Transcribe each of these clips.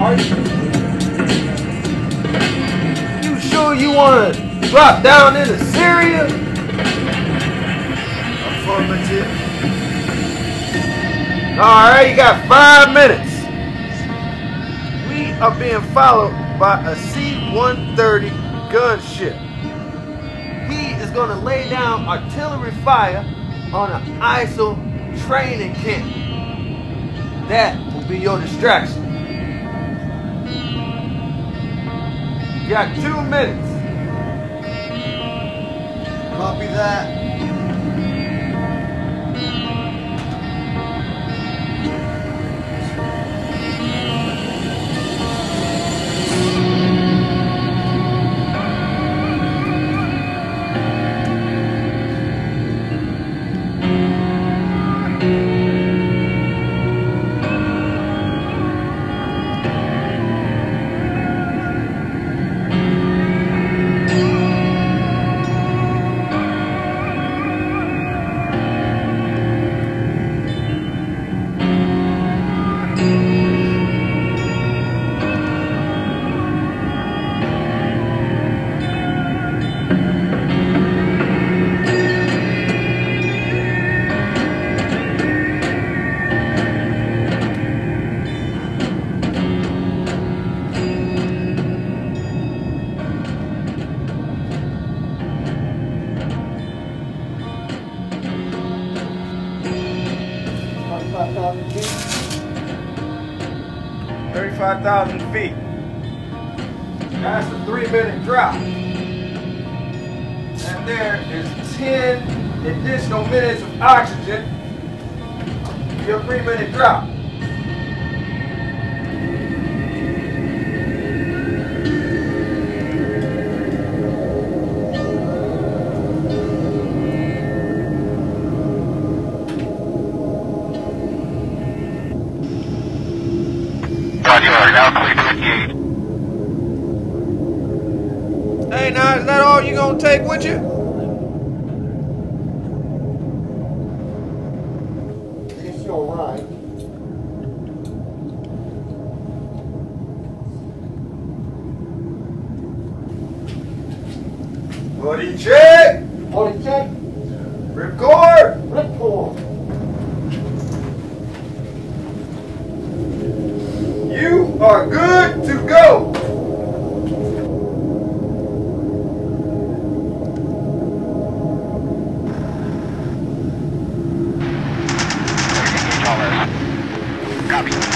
are you you sure you want to drop down into Syria? Affirmative. All right, you got five minutes. We are being followed by a C-130 gunship. He is going to lay down artillery fire on an ISIL training camp. That will be your distraction. You got two minutes. Copy that. Five thousand feet. 35,000 feet. That's a three minute drop. And there is 10 additional minutes of oxygen. Your three minute drop. Hey, now is that all you gonna take with you? Copy.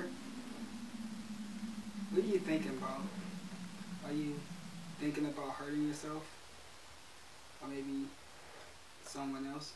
What are you thinking about? Are you thinking about hurting yourself? Or maybe someone else?